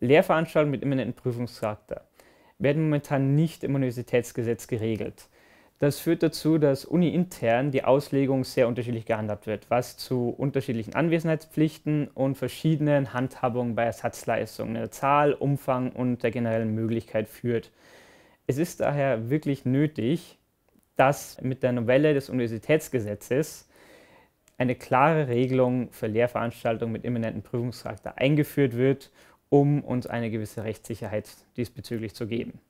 Lehrveranstaltungen mit immanenten Prüfungscharakter werden momentan nicht im Universitätsgesetz geregelt. Das führt dazu, dass uni-intern die Auslegung sehr unterschiedlich gehandhabt wird, was zu unterschiedlichen Anwesenheitspflichten und verschiedenen Handhabungen bei Ersatzleistungen, der Zahl, Umfang und der generellen Möglichkeit führt. Es ist daher wirklich nötig, dass mit der Novelle des Universitätsgesetzes eine klare Regelung für Lehrveranstaltungen mit immanenten Prüfungscharakter eingeführt wird, um uns eine gewisse Rechtssicherheit diesbezüglich zu geben.